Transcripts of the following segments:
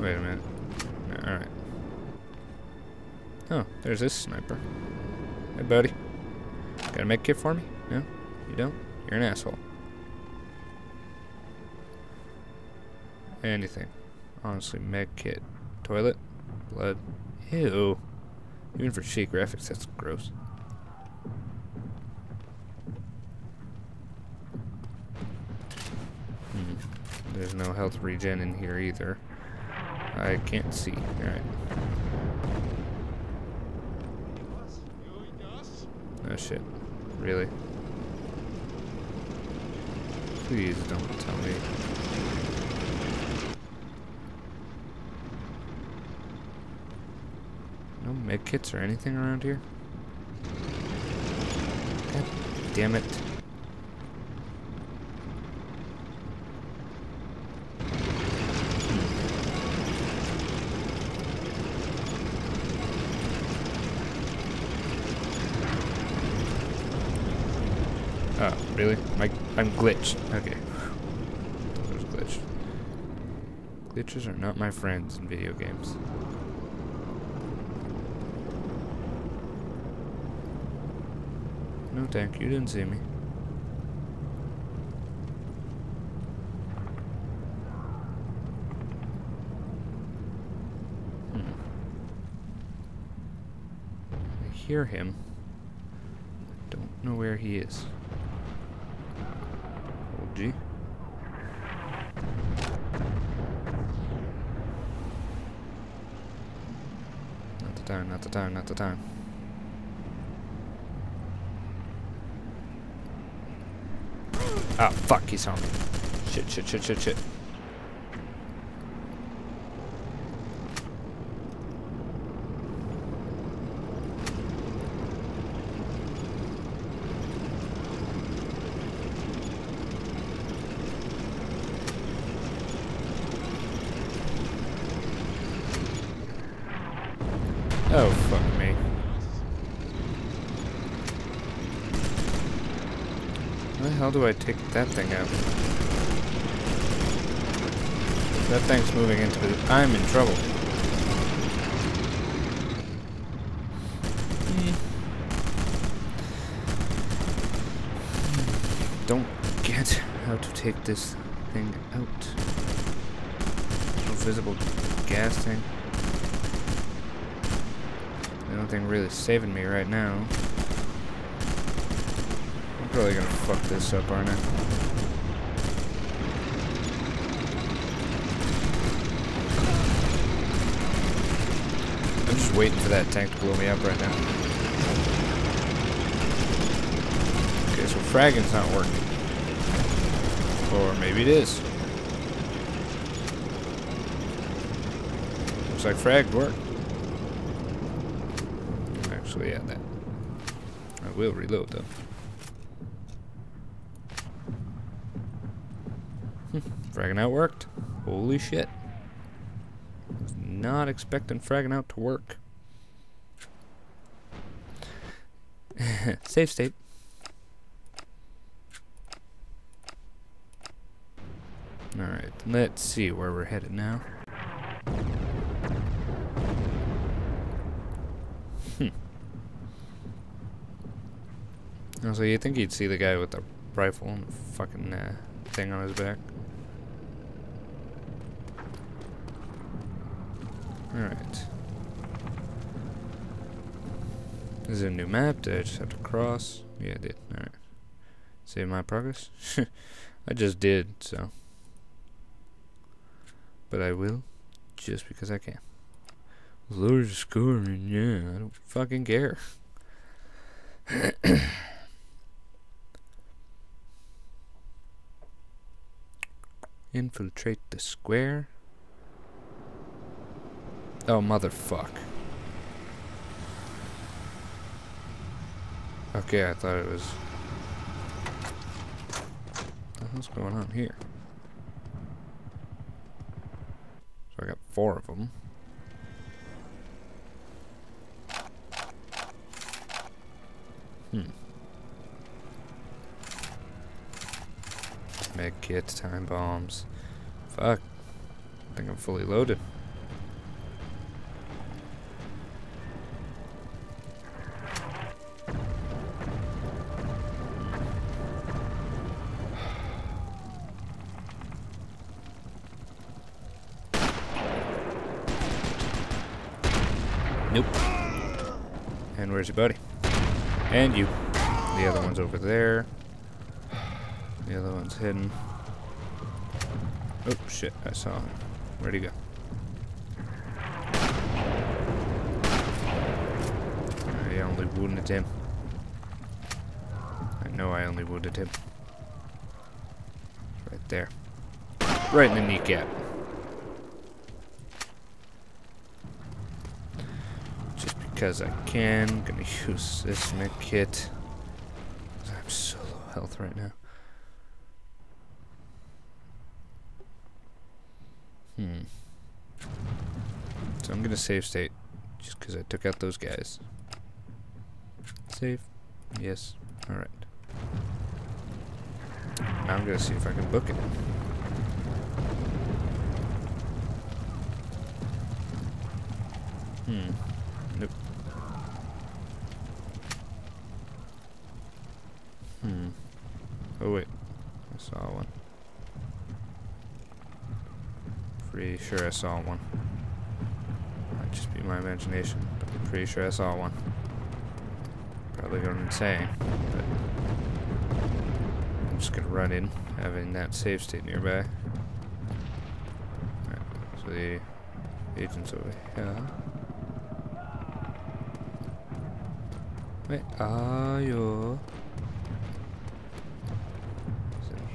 Wait a minute. Alright. Oh, there's this sniper. Hey, buddy. Got a med kit for me? No? You don't? You're an asshole. Anything. Honestly, med kit. Toilet? Blood? Ew. Even for shitty graphics, that's gross. Hmm. There's no health regen in here either. I can't see. Alright. Oh shit. Really? Please don't tell me. No med kits or anything around here? God damn it. Oh, really? My, I'm glitched. Okay. It was glitched. Glitches are not my friends in video games. No, thank you. Didn't see me. Hmm. I hear him. I Don't know where he is. Gee. Not the time, not the time, not the time. Ah, fuck, he's me. Shit, shit, shit, shit, shit. Oh, fuck me. How the hell do I take that thing out? That thing's moving into it. I'm in trouble. Hmm. Don't get how to take this thing out. No visible gas tank. The only thing really saving me right now. I'm probably gonna fuck this up, aren't I? I'm just waiting for that tank to blow me up right now. Okay, so fragging's not working. Or maybe it is. Looks like frag worked. Actually, yeah, that. I will reload though. Hmm, fragging out worked. Holy shit. Was not expecting fragging out to work. Save state. Alright, let's see where we're headed now. Also, you think you'd see the guy with the rifle and the fucking uh, thing on his back. Alright. This is a new map. Did I just have to cross? Yeah, I did. Alright. Save my progress? I just did, so. But I will, just because I can. Lower the yeah, I don't fucking care. Infiltrate the square. Oh, motherfuck. Okay, I thought it was... What the hell's going on here? So I got four of them. Hmm. med kits, time bombs. Fuck. I think I'm fully loaded. Nope. And where's your buddy? And you. The other one's over there. The other one's hidden. Oh, shit. I saw him. Where'd he go? I only wounded him. I know I only wounded him. Right there. Right in the kneecap. Just because I can, gonna use this med kit. I'm so low health right now. Hmm. So I'm gonna save state just because I took out those guys. Save. Yes. Alright. Now I'm gonna see if I can book it. Hmm. Nope. Hmm. Oh wait. I saw one. Pretty sure I saw one. Might just be my imagination, but I'm pretty sure I saw one. Probably going insane, but I'm just gonna run in, having that save state nearby. Alright, so the agent's over here. Where are you?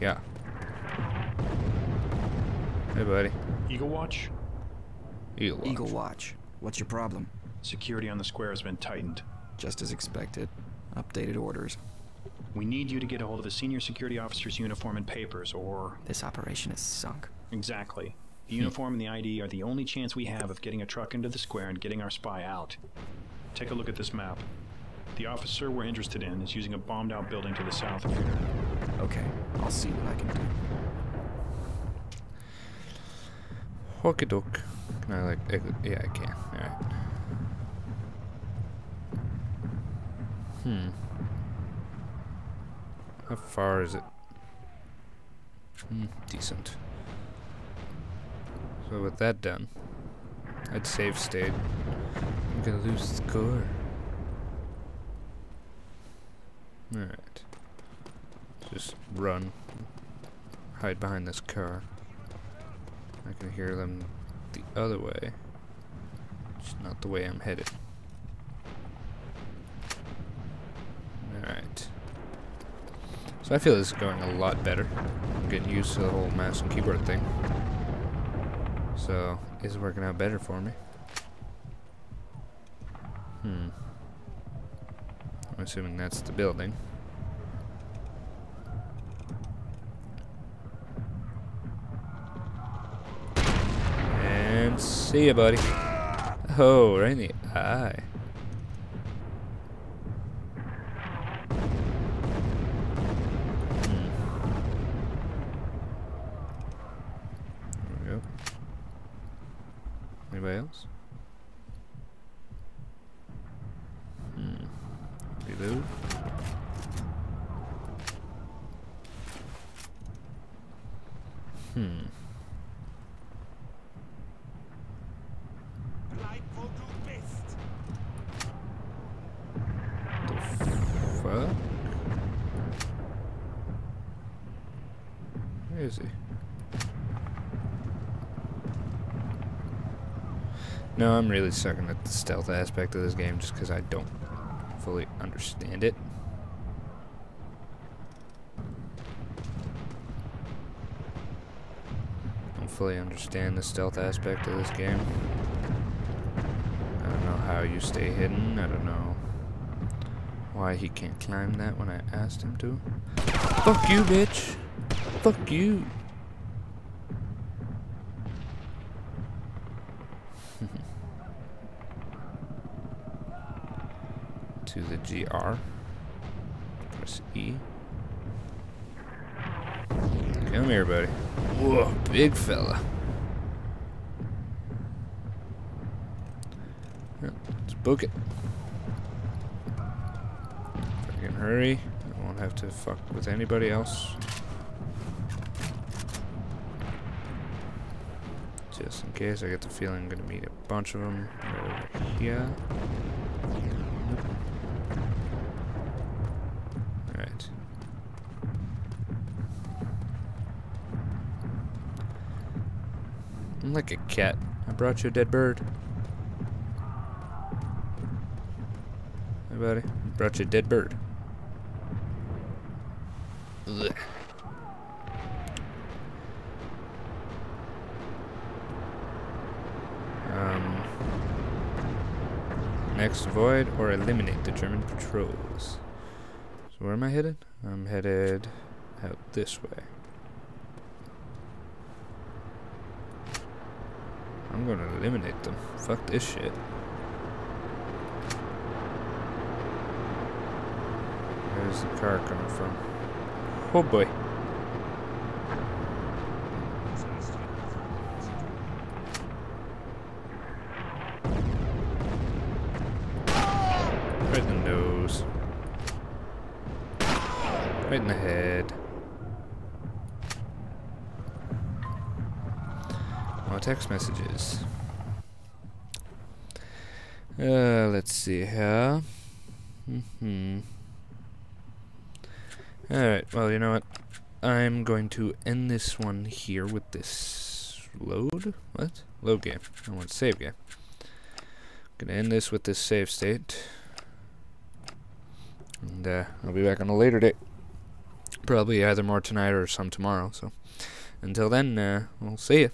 Yeah. Hey, buddy. Eagle Watch? Eagle Watch. Eagle Watch. What's your problem? Security on the square has been tightened. Just as expected. Updated orders. We need you to get a hold of a senior security officer's uniform and papers, or... This operation is sunk. Exactly. The uniform and the ID are the only chance we have of getting a truck into the square and getting our spy out. Take a look at this map. The officer we're interested in is using a bombed out building to the south of here. Okay, I'll see what I can do. Hookey doke. Can I like? Yeah, I can. Alright. Hmm. How far is it? Hmm, decent. So with that done, I'd save state. I'm gonna lose score. Alright. Just run. Hide behind this car. I can hear them the other way. Just not the way I'm headed. Alright. So I feel this is going a lot better. I'm getting used to the whole mouse and keyboard thing. So, it's working out better for me. Hmm. I'm assuming that's the building. See ya, buddy. Oh, right in the eye. Hmm. Anybody else? Hmm. Reload. Hmm. The fuck? Where he? No, I'm really sucking at the stealth aspect of this game just because I don't fully understand it. Don't fully understand the stealth aspect of this game. I don't know how you stay hidden. I don't know why he can't climb that when I asked him to. Fuck you, bitch. Fuck you. to the GR. Press E. Come here, buddy. Whoa, big fella. Let's book it. Freaking hurry. I won't have to fuck with anybody else. Just in case, I get the feeling I'm gonna meet a bunch of them over here. Alright. I'm like a cat. I brought you a dead bird. Hey, buddy. Brought you a dead bird. Next, void or eliminate the German patrols. So where am I headed? I'm headed out this way. I'm gonna eliminate them. Fuck this shit. Where's the car coming from? Oh boy. Right Right in the head. More text messages. Uh, let's see here. hmm Alright, well, you know what? I'm going to end this one here with this load? What? Load game. I want save game. I'm Gonna end this with this save state. And uh, I'll be back on a later date. Probably either more tonight or some tomorrow, so until then, uh, we'll see you.